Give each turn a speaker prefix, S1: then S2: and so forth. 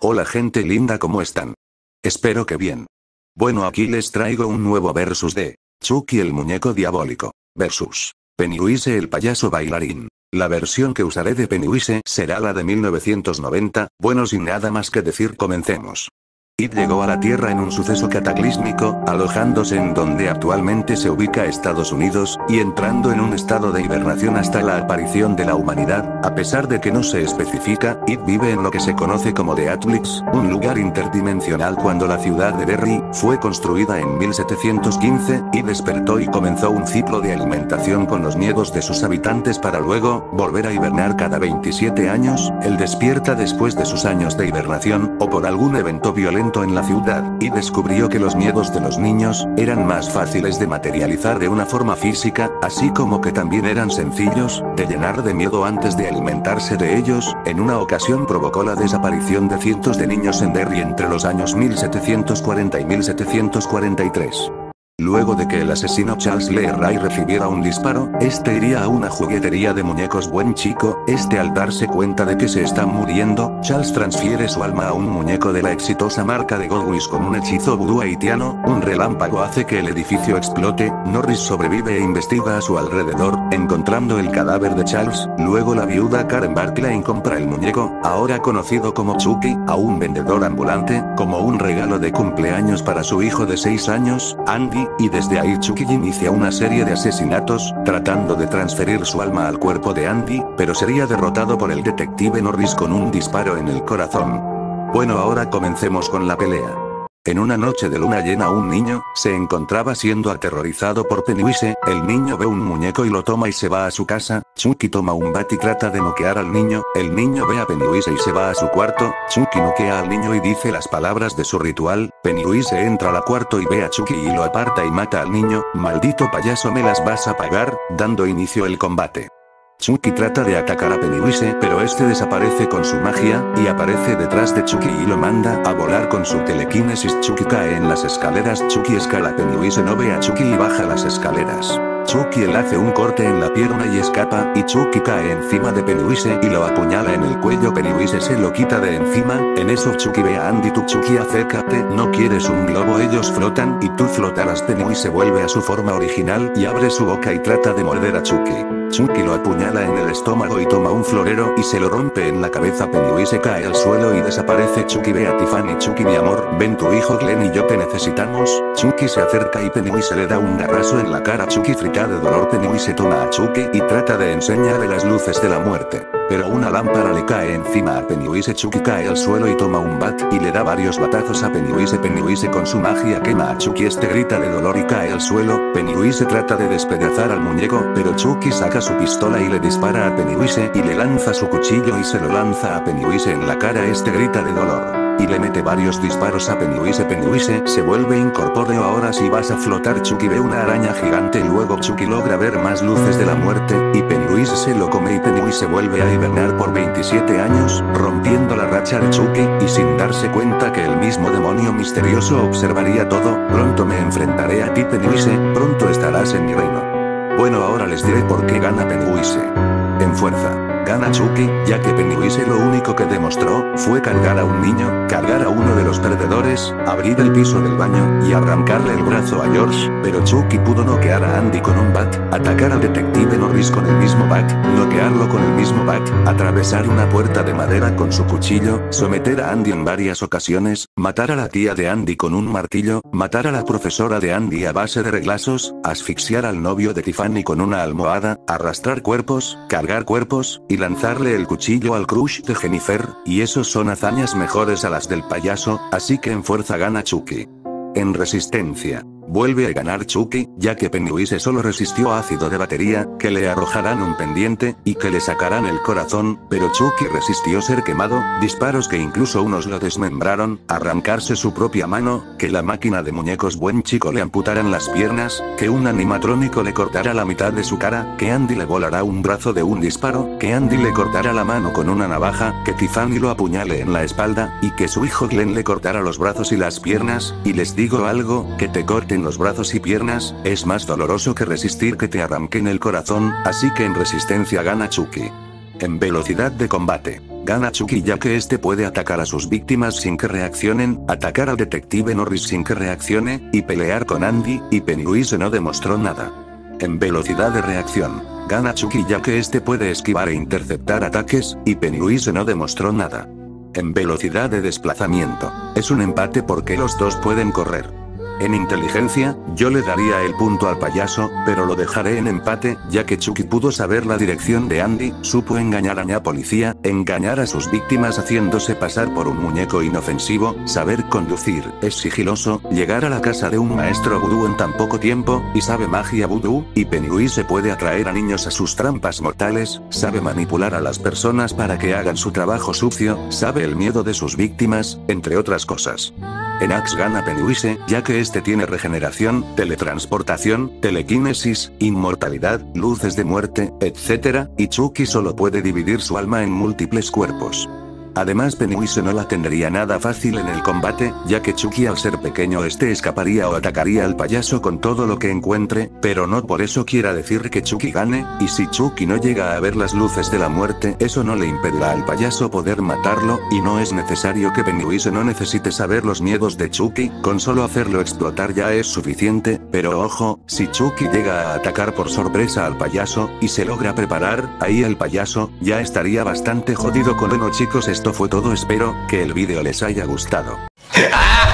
S1: Hola gente linda, ¿cómo están? Espero que bien. Bueno, aquí les traigo un nuevo versus de Chucky el muñeco diabólico versus Pennywise el payaso bailarín. La versión que usaré de Pennywise será la de 1990, bueno sin nada más que decir comencemos. It llegó a la Tierra en un suceso cataclísmico, alojándose en donde actualmente se ubica Estados Unidos, y entrando en un estado de hibernación hasta la aparición de la humanidad, a pesar de que no se especifica, It vive en lo que se conoce como The Atlix, un lugar interdimensional cuando la ciudad de Derry fue construida en 1715, y despertó y comenzó un ciclo de alimentación con los miedos de sus habitantes para luego, volver a hibernar cada 27 años, él despierta después de sus años de hibernación, o por algún evento violento en la ciudad, y descubrió que los miedos de los niños, eran más fáciles de materializar de una forma física, así como que también eran sencillos, de llenar de miedo antes de alimentarse de ellos, en una ocasión provocó la desaparición de cientos de niños en Derry entre los años 1740 y 1743. Luego de que el asesino Charles Lee Ray recibiera un disparo, este iría a una juguetería de muñecos buen chico, este al darse cuenta de que se está muriendo, Charles transfiere su alma a un muñeco de la exitosa marca de Godwis con un hechizo vudú haitiano, un relámpago hace que el edificio explote, Norris sobrevive e investiga a su alrededor, encontrando el cadáver de Charles, luego la viuda Karen Barclay compra el muñeco, ahora conocido como Chucky, a un vendedor ambulante, como un regalo de cumpleaños para su hijo de 6 años, Andy, y desde ahí Chucky inicia una serie de asesinatos, tratando de transferir su alma al cuerpo de Andy, pero sería derrotado por el detective Norris con un disparo en el corazón. Bueno ahora comencemos con la pelea. En una noche de luna llena un niño, se encontraba siendo aterrorizado por Pennywise, el niño ve un muñeco y lo toma y se va a su casa, Chucky toma un bat y trata de noquear al niño, el niño ve a Pennywise y se va a su cuarto, Chucky noquea al niño y dice las palabras de su ritual, Pennywise entra al cuarto y ve a Chucky y lo aparta y mata al niño, maldito payaso me las vas a pagar, dando inicio el combate. Chucky trata de atacar a Pennywise pero este desaparece con su magia, y aparece detrás de Chucky y lo manda a volar con su telequinesis Chucky cae en las escaleras Chucky escala Pennywise no ve a Chucky y baja las escaleras. Chucky le hace un corte en la pierna y escapa, y Chucky cae encima de Pennywise y lo apuñala en el cuello. Pennywise se lo quita de encima, en eso Chucky ve a Andy. Tu Chucky acércate, no quieres un globo. Ellos flotan y tú flotarás. Pennywise vuelve a su forma original y abre su boca y trata de morder a Chucky. Chucky lo apuñala en el estómago y toma un florero y se lo rompe en la cabeza. Pennywise cae al suelo y desaparece. Chucky ve a Tiffany. Chucky mi amor, ven tu hijo Glenn y yo te necesitamos, Chucky se acerca y Pennywise le da un garrazo en la cara. Chucky frita de dolor Pennywise toma a Chucky y trata de enseñarle las luces de la muerte. Pero una lámpara le cae encima a Pennywise Chucky cae al suelo y toma un bat y le da varios batazos a Pennywise. Pennywise con su magia quema a Chucky este grita de dolor y cae al suelo, Pennywise trata de despedazar al muñeco pero Chucky saca su pistola y le dispara a Pennywise y le lanza su cuchillo y se lo lanza a Pennywise en la cara. Este grita de dolor y le mete varios disparos a Pennywise. Pennywise se vuelve incorpóreo ahora si vas a flotar Chucky ve una araña gigante luego Chucky logra ver más luces de la muerte, y Pennywise se lo come y Pennywise vuelve a hibernar por 27 años, rompiendo la racha de Chucky, y sin darse cuenta que el mismo demonio misterioso observaría todo, pronto me enfrentaré a ti Pennywise, pronto estarás en mi reino. Bueno ahora les diré por qué gana Pennywise. En fuerza. Gana Chucky, ya que Pennywise lo único que demostró, fue cargar a un niño, cargar a uno de los perdedores, abrir el piso del baño, y arrancarle el brazo a George, pero Chucky pudo noquear a Andy con un bat, atacar al detective Norris con el mismo bat, noquearlo con el mismo bat, atravesar una puerta de madera con su cuchillo, someter a Andy en varias ocasiones, matar a la tía de Andy con un martillo, matar a la profesora de Andy a base de reglazos, asfixiar al novio de Tiffany con una almohada, arrastrar cuerpos, cargar cuerpos, y lanzarle el cuchillo al crush de Jennifer, y son hazañas mejores a las del payaso, así que en fuerza gana Chucky. En resistencia. Vuelve a ganar Chucky, ya que Pennywise solo resistió ácido de batería, que le arrojarán un pendiente, y que le sacarán el corazón, pero Chucky resistió ser quemado, disparos que incluso unos lo desmembraron, arrancarse su propia mano, que la máquina de muñecos buen chico le amputaran las piernas, que un animatrónico le cortara la mitad de su cara, que Andy le volará un brazo de un disparo, que Andy le cortara la mano con una navaja, que Tiffany lo apuñale en la espalda, y que su hijo Glenn le cortara los brazos y las piernas, y les digo algo, que te corte los brazos y piernas, es más doloroso que resistir que te arranquen el corazón, así que en resistencia gana Chucky. En velocidad de combate. Gana Chucky ya que este puede atacar a sus víctimas sin que reaccionen, atacar al detective Norris sin que reaccione, y pelear con Andy, y Pennywise no demostró nada. En velocidad de reacción. Gana Chucky ya que este puede esquivar e interceptar ataques, y Pennywise no demostró nada. En velocidad de desplazamiento. Es un empate porque los dos pueden correr. En inteligencia, yo le daría el punto al payaso, pero lo dejaré en empate, ya que Chucky pudo saber la dirección de Andy, supo engañar a la policía, engañar a sus víctimas haciéndose pasar por un muñeco inofensivo, saber conducir, es sigiloso, llegar a la casa de un maestro vudú en tan poco tiempo, y sabe magia vudú, y Pennywise puede atraer a niños a sus trampas mortales, sabe manipular a las personas para que hagan su trabajo sucio, sabe el miedo de sus víctimas, entre otras cosas. En Axe gana Pennywise, ya que este tiene regeneración, teletransportación, telequinesis, inmortalidad, luces de muerte, etc., y Chucky solo puede dividir su alma en múltiples cuerpos. Además Pennywise no la tendría nada fácil en el combate, ya que Chucky al ser pequeño este escaparía o atacaría al payaso con todo lo que encuentre, pero no por eso quiera decir que Chucky gane, y si Chucky no llega a ver las luces de la muerte, eso no le impedirá al payaso poder matarlo, y no es necesario que Pennywise no necesite saber los miedos de Chucky, con solo hacerlo explotar ya es suficiente, pero ojo, si Chucky llega a atacar por sorpresa al payaso, y se logra preparar, ahí el payaso, ya estaría bastante jodido con bueno chicos esto fue todo espero que el vídeo les haya gustado.